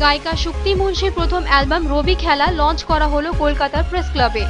গায়িকা শক্তি মুন্সির প্রথম অ্যালবাম রবি খেলা লঞ্চ করা হলো কলকাতার প্রেস ক্লাবে।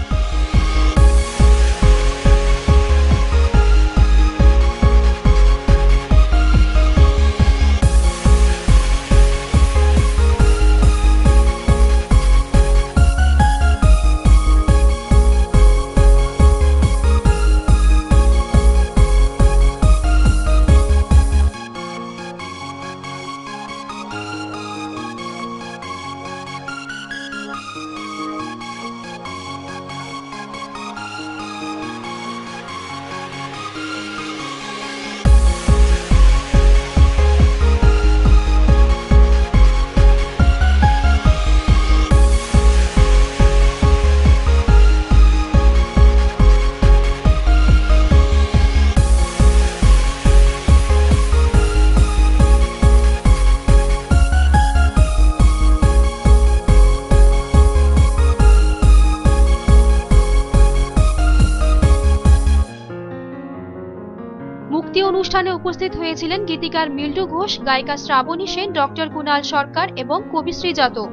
অনুষ্ঠানে উপস্থিত হয়েছিলেন গীতিকার মিল্টু ঘোষ, গায়িকা শ্রাবণী সেন, ডক্টর কুণাল সরকার এবং কবিশ্রী যাদব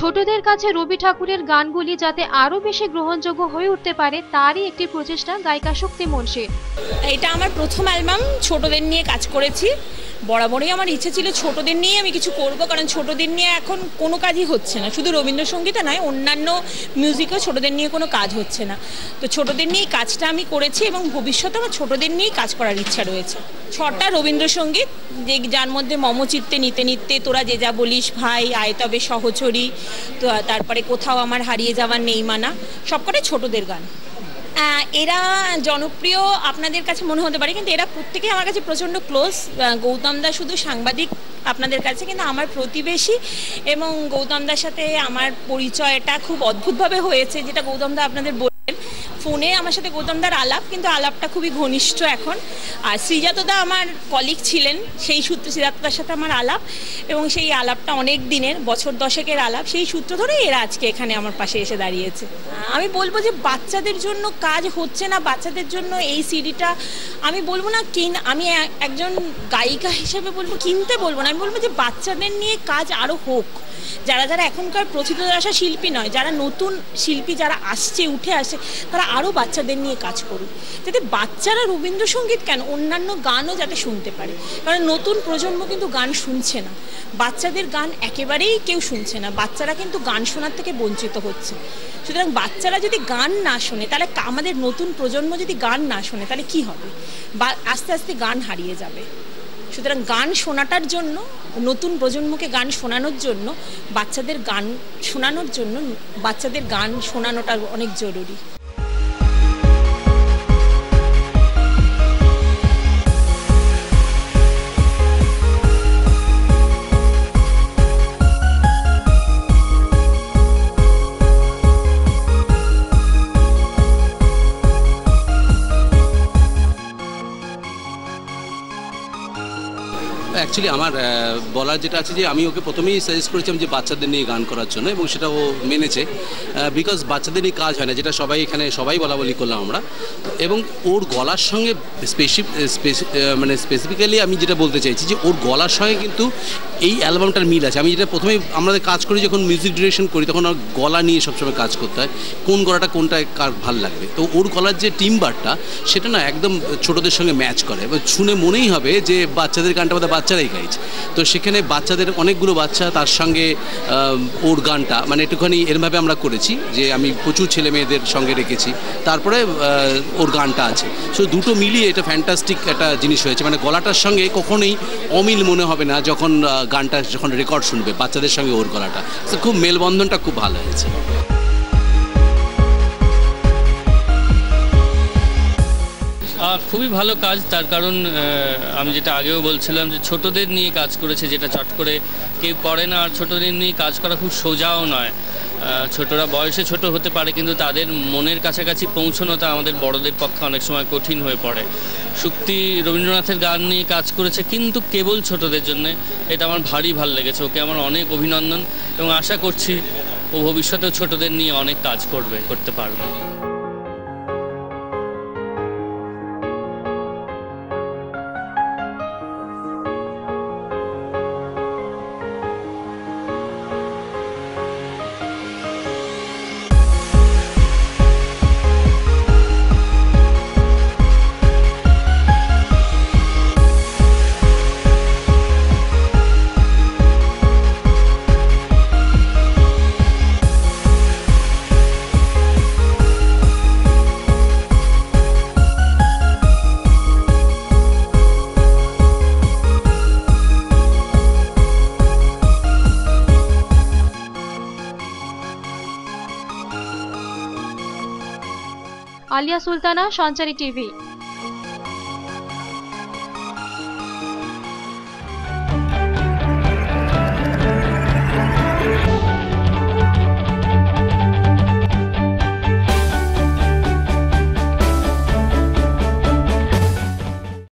ছোটদের কাছে রবি ঠাকুরের গানগুলি যাতে আরও বেশি গ্রহণযোগ্য হয়ে উঠতে পারে, তারই একটি প্রচেষ্টা গায়িকা শক্তি মুন্সির এটা আমার প্রথম অ্যালবাম, ছোটদের নিয়ে কাজ করেছি। বরাবরই আমার ইচ্ছে ছিল ছোটদের নিয়ে আমি কিছু করব, কারণ ছোটদের নিয়ে এখন কোনো কাজই হচ্ছে না। শুধু রবীন্দ্রসঙ্গীতে নয়, অন্যান্য মিউজিকও ছোটদের নিয়ে কোনো কাজ হচ্ছে না। তো ছোটদের নিয়েই কাজটা আমি করেছি এবং ভবিষ্যতে আমার ছোটদের নিয়েই কাজ করার ইচ্ছা রয়েছে। ছটা রবীন্দ্রসঙ্গীত, যে যার মধ্যে মমচিত্তে, নিতে নিতে তোরা যে যা বলিস ভাই, আয় তবে সহচরী। তো তারপরে কোথাও আমার হারিয়ে যাওয়ার নেই মানা। সবকটাই ছোটদের গান। এরা জনপ্রিয় আপনাদের কাছে মনে হতে পারে, কিন্তু এরা প্রত্যেকেই আমার কাছে প্রচণ্ড ক্লোজ। গৌতম দা শুধু সাংবাদিক আপনাদের কাছে, কিন্তু আমার প্রতিবেশী এবং গৌতম দার সাথে আমার পরিচয়টা খুব অদ্ভুতভাবে হয়েছে, যেটা গৌতম দা আপনাদের ফোনে আমার সাথে গৌতমদার আলাপ, কিন্তু আলাপটা খুবই ঘনিষ্ঠ এখন। আর শ্রীজাতদা আমার কলিগ ছিলেন, সেই সূত্রে শ্রীজাতদার সাথে আমার আলাপ এবং সেই আলাপটা অনেক দিনের, বছর দশেকের আলাপ, সেই সূত্র ধরেই এরা আজকে এখানে আমার পাশে এসে দাঁড়িয়েছে। আমি বলব যে বাচ্চাদের জন্য কাজ হচ্ছে না, বাচ্চাদের জন্য এই সিডিটা আমি বলব না কিন, আমি একজন গায়িকা হিসেবে বলব, কিনতে বলব না, আমি বলব যে বাচ্চাদের নিয়ে কাজ আরও হোক। যারা যারা এখনকার প্রথিত আসা শিল্পী নয়, যারা নতুন শিল্পী যারা আসছে, উঠে আসে, তারা আরও বাচ্চাদের নিয়ে কাজ করুক যাতে বাচ্চারা রবীন্দ্রসঙ্গীত কেন, অন্যান্য গানও যাতে শুনতে পারে। কারণ নতুন প্রজন্ম কিন্তু গান শুনছে না। বাচ্চাদের গান একেবারেই কেউ শুনছে না। বাচ্চারা কিন্তু গান শোনার থেকে বঞ্চিত হচ্ছে। সুতরাং বাচ্চারা যদি গান না শোনে, তাহলে আমাদের নতুন প্রজন্ম যদি গান না শোনে, তাহলে কি হবে? বা আস্তে আস্তে গান হারিয়ে যাবে। সুতরাং গান শোনাটার জন্য, নতুন প্রজন্মকে গান শোনানোর জন্য, বাচ্চাদের গান শোনানোর জন্য, বাচ্চাদের গান শোনানোটা অনেক জরুরি। অ্যাকচুয়ালি আমার বলার যেটা আছে যে আমি ওকে প্রথমেই সাজেস্ট করেছিলাম যে বাচ্চাদের নিয়ে গান করার জন্য এবং সেটা ও মেনেছে বিকজ বাচ্চাদের নিয়ে কাজ হয় না, যেটা সবাই এখানে সবাই বলা বলি করলাম আমরা। এবং ওর গলার সঙ্গে স্পেসি মানে স্পেসিফিক্যালি আমি যেটা বলতে চাইছি যে ওর গলার সঙ্গে কিন্তু এই অ্যালবামটার মিল আছে। আমি যেটা প্রথমে আমাদের কাজ করি যখন মিউজিক ডিরেকশন করি, তখন ওর গলা নিয়ে সবসময় কাজ করতে হয়, কোন গলাটা কোনটায় কার ভালো লাগবে। তো ওর গলার যে টিম্বারটা সেটা না একদম ছোটদের সঙ্গে ম্যাচ করে। শুনে মনেই হবে যে বাচ্চাদের গানটা বোধহয় বাচ্চারাই গাইছে। তো সেখানে বাচ্চাদের অনেকগুলো বাচ্চা তার সঙ্গে ওর গানটা মানে একটুখানি এরমভাবে আমরা করেছি যে আমি প্রচুর ছেলে মেয়েদের সঙ্গে রেখেছি। তারপরে ওর গানটা আছে। সো দুটো মিলিয়ে এটা ফ্যান্টাস্টিক একটা জিনিস হয়েছে। মানে গলাটার সঙ্গে কখনোই অমিল মনে হবে না যখন গানটা যখন রেকর্ড শুনবে বাচ্চাদের সঙ্গে ওর গলাটা। খুব মেলবন্ধনটা খুব ভালো হয়েছে। খুবই ভালো কাজ, তার কারণ আমি যেটা আগেও বলছিলাম যে ছোটদের নিয়ে কাজ করেছে যেটা চট করে কেউ করে না, আর ছোটদের নিয়ে কাজ করা খুব সোজাও নয়। ছোটরা বয়সে ছোট হতে পারে, কিন্তু তাদের মনের কাছাকাছি পৌঁছানোটা আমাদের বড়দের পক্ষে অনেক সময় কঠিন হয়ে পড়ে। শুক্তি রবীন্দ্রনাথের গান নিয়ে কাজ করেছে কিন্তু কেবল ছোটদের জন্য। এটা আমার ভারী ভালো লেগেছে, ওকে আমার অনেক অভিনন্দন এবং আশা করছি ও ভবিষ্যতেও ছোটদের নিয়ে অনেক কাজ করবে, করতে পারবে। আলিয়া সুলতানা সঞ্চারী টিভি।